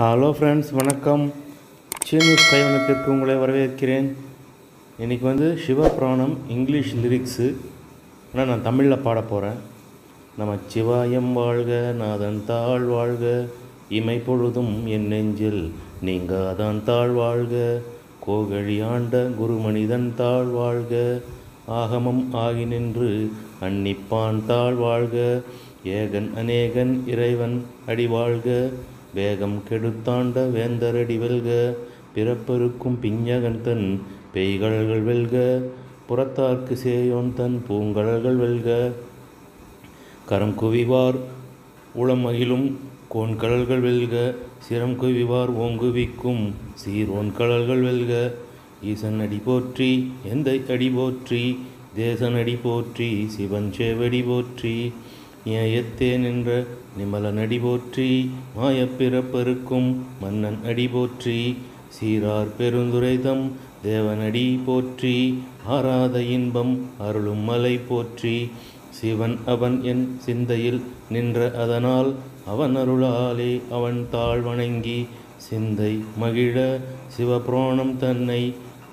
Hello friends வணக்கம். சீனூஸ் கைவனத்திற்கு உங்களை வரவேற்கிறேன். இன்றைக்கி வந்து சிவபுராணம் இங்கிலீஷ் லிரிக்ஸு ஆனால் நான் தமிழில் பாட போகிறேன் நம்ம சிவாயம் வாழ்க நாதன் தாழ் வாழ்க இமை பொழுதும் என் நெஞ்சில் நீங்கள் நீங்காதான் தாழ் வாழ்க கோகழி ஆண்ட குருமனிதன் தாழ் வாழ்க ஆகமம் ஆகி நின்று அன்னிப்பான் தாழ் வாழ்க ஏகன் அநேகன் இறைவன் அடி வாழ்க வேகம் கெடுத்தாண்ட வேந்தரடி வெல்க பிறப்பருக்கும் பிஞ்சகன் தன் பெய்கழல்கள் வெல்க புறத்தார்க்கு சேயோன் தன் பூங்கழல்கள் வெல்க. கரம் குவிவார் உளம் மகிழும் கோன்கடல்கள் வெல்க சிரம் குவிவார் ஓங்குவிக்கும் சீரோன் கடல்கள் வெல்க. ஈசன் அடி போற்றி எந்தை அடி போற்றி தேசன் அடி போற்றி சிவன் சேவடி போற்றி. நியாயத்தே நின்ற நிமலன் அடி போற்றி மாயப்பிறப்பருக்கும் மன்னன் அடி போற்றி. சீரார் பெருந்துரைதம் தேவனடி போற்றி ஆராத இன்பம் அருளும் மலை போற்றி. சிவன் அவன் என் சிந்தையில் நின்ற அதனால் அவன் அருளாலே அவன் தாழ் வணங்கி சிந்தை மகிழ சிவபுராணம் தன்னை.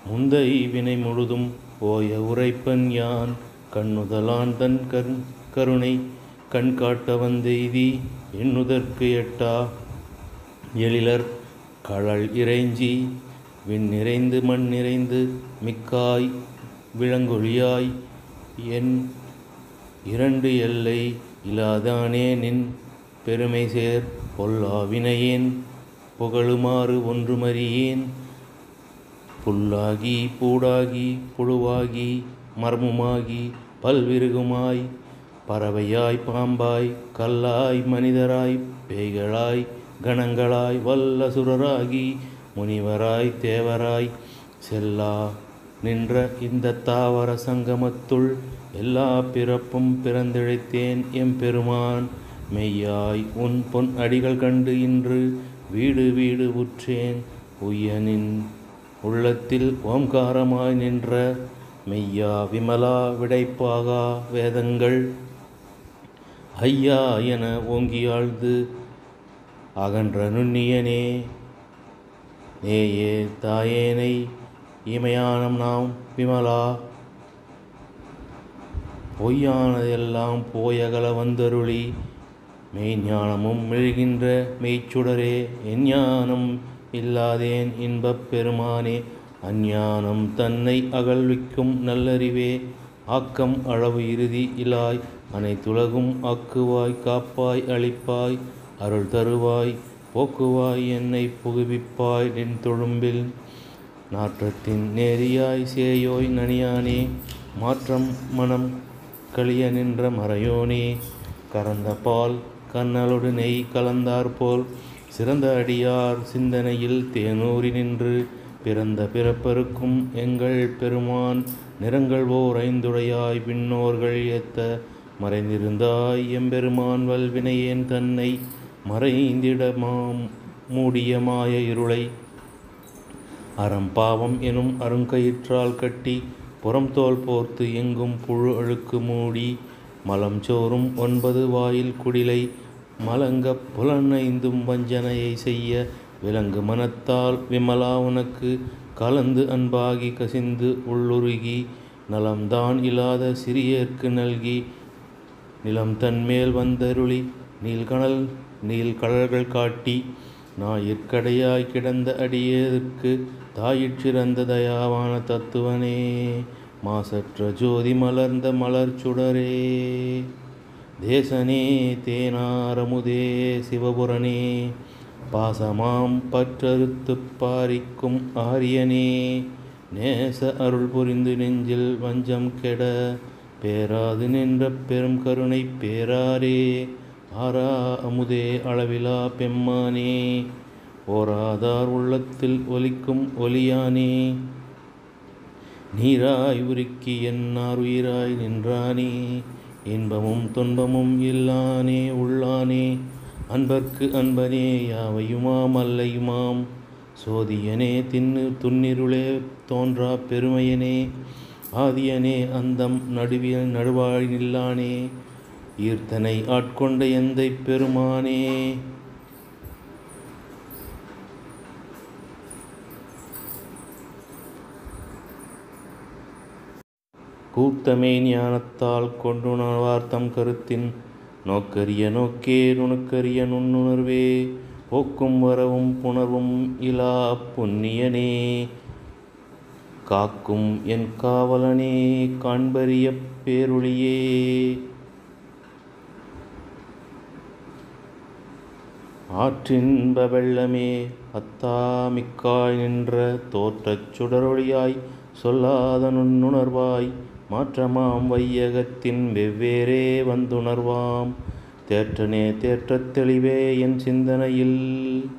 முந்தை வினை முழுதும் ஓய உரைப்பன் யான் கண்ணுதலான் தன் கருண் கருணை கண் காட்ட வந்தெய்தி எண்ணுதற்கு எட்டா. எழிலர் கழல் இறைஞ்சி விண் நிறைந்து மண் நிறைந்து மிக்காய் விளங்கொழியாய் என் இரண்டு எல்லை இலாதானே நின் பெருமை சேர் பொல்லாவினையேன் புகழுமாறு ஒன்றுமறியேன் புல்லாகி பூடாகி புழுவாகி மர்மமாகி பல்விருகுமாய். பறவையாய் பாம்பாய் கல்லாய் மனிதராய் பேய்களாய் கணங்களாய் வல்லசுரராகி முனிவராய் தேவராய் செல்லா நின்ற இந்த தாவர சங்கமத்துள் எல்லா பிறப்பும் பிறந்திழைத்தேன் எம்பெருமான். மெய்யாய் உன் பொன் அடிகள் கண்டு இன்று வீடு வீடு உற்றேன். உய்யனின் உள்ளத்தில் ஓம்காரமாய் நின்ற மெய்யா விமலா விடைப்பாகா வேதங்கள். ஐயா என ஓங்கி ஆழ்ந்து அகன்ற நுண்ணியனே நேயே தாயேனை இமயானம் நாம் விமலா. பொய்யானதெல்லாம் போயகல வந்தருளி மெய்ஞானமும் மெழுகின்ற மெய்ச்சுடரே எஞ்ஞானம் இல்லாதேன் இன்பப் பெருமானே அஞ்ஞானம் தன்னை அகழ்விக்கும் நல்லறிவே. ஆக்கம் அளவு இறுதி இலாய் அனைத்துலகும் ஆக்குவாய் காப்பாய் அளிப்பாய் அருள் தருவாய் போக்குவாய் என்னை புகுவிப்பாய் நின் தொழும்பில். நாற்றத்தின் நேரியாய் சேயோய் நனியானே மாற்றம் மனம் களிய நின்ற மறையோனே. கறந்த பால் கண்ணலொடு நெய் கலந்தாற்போல் சிறந்த அடியார் சிந்தனையில் தேனூறி நின்று பிறந்த பிறப்பருக்கும் எங்கள் பெருமான் நிறங்கள் ஓர் ஐந்துடையாய் விண்ணோர்கள் ஏத்த மறைந்திருந்தாய் எம்பெருமான் வல்வினையேன் தன்னை மறைந்திடமாம் மூடிய மாய இருளை. அறம் பாவம் எனும் அருங்கயிற்றால் கட்டி புறம் தோல் போர்த்து எங்கும் புழு அழுக்கு மூடி மலம் சோறும் ஒன்பது வாயில் குடிலை மலங்க புலனைந்தும் வஞ்சனையை செய்ய விலங்கு மனத்தால் விமலா உனக்கு கலந்து அன்பாகி கசிந்து உள்ளுருகி நலம்தான் இல்லாத சிறியர்க்கு நல்கி. நிலம் தன்மேல் வந்தருளி நீல்கணல் நீல்கடல்கள் காட்டி ஞாயிற்கடையாய் கிடந்த அடியேற்கு தாயிற்றிறந்த தயாவான தத்துவனே. மாசற்ற ஜோதி மலர்ந்த மலர் சுடரே. தேசனே தேனாரமுதே சிவபுரனே பாசமாம் பற்றறுத்து பாரிக்கும் ஆரியனே நேச அருள் புரிந்து நெஞ்சில் வஞ்சம் கெட பேராது நின்ற பெரும் கருணை பேராரே ஆரா அமுதே அளவிலா பெம்மானே ஓராதார் உள்ளத்தில் ஒலிக்கும் ஒலியானே. நீராய் உருக்கி என்னார் உயிராய் நின்றானே இன்பமும் துன்பமும் இல்லானே உள்ளானே. அன்பர்க்கு அன்பனே யாவையுமாம் அல்லையுமாம்? சோதியனே தின்னு துன்னிருளே தோன்றா பெருமையனே ஆதியனே அந்தம் நடுவியல் நடுவாழ் நில்லானே ஈர்த்தனை ஆட்கொண்ட எந்தை பெருமானே. கூத்தமே ஞானத்தால் கொண்டுணர்வார்த்தம் கருத்தின் நோக்கரிய நோக்கே நுணுக்கரிய நுண்ணுணர்வே போக்கும் வரவும் புணர்வும் இலா புண்ணியனே. காக்கும் என் காவலனே காண்பறிய பேருளியே ஆற்றின்ப வெள்ளமே அத்தாமிக்காய் நின்ற தோற்றச் சுடரொளியாய் சொல்லாத நுண்ணுணர்வாய் மாற்றமாம் வையகத்தின் வெவ்வேறே வந்துணர்வாம். தேற்றனே தேற்றத் தெளிவே என் சிந்தனையில்.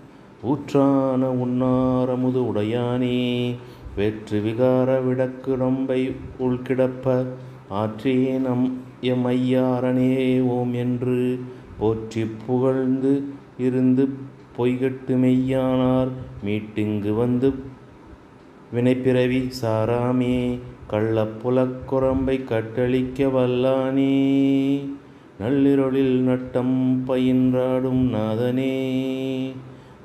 ஊற்றான உன்னாரமுது உடையானே வெற்று விகார விடக்குடம்பை உள்கிடப்ப ஆற்றியே நம் எம்மையாரனே ஓம் என்று போற்றி புகழ்ந்து இருந்து பொய்கட்டு மெய்யானார். மீட்டிங்கு வந்து வினைப்பிறவி சாராமே கள்ளப்புலக்குரம்பை கட்டளிக்க வல்லானே நள்ளிரொளில் நட்டம் பயின்றாடும் நாதனே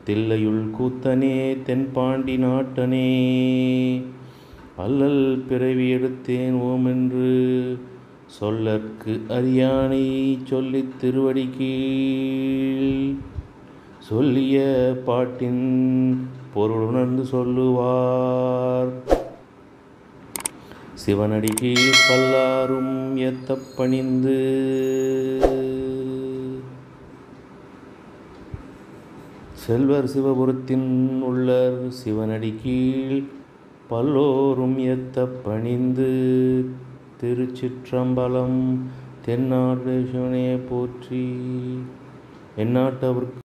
தில்லையுள் கூத்தனே தென்பாண்டி நாட்டனே. அல்லல் பிறவி எடுத்தேன் ஓமென்று சொல்லற்கு அறியானை சொல்லித் திருவடி கீழ். சொல்லிய பாட்டின் பொருளுணர்ந்து சொல்லுவார். சிவனடிகி பல்லாரும் எத்தப் பணிந்து. செல்வர் சிவபுரத்தின் உள்ளர் சிவனடி கீழ் பல்லோரும் எத்த பணிந்து. திருச்சிற்றம்பலம் தென்னாடு சிவனையை போற்றி. எந்நாட்டவர்க்கு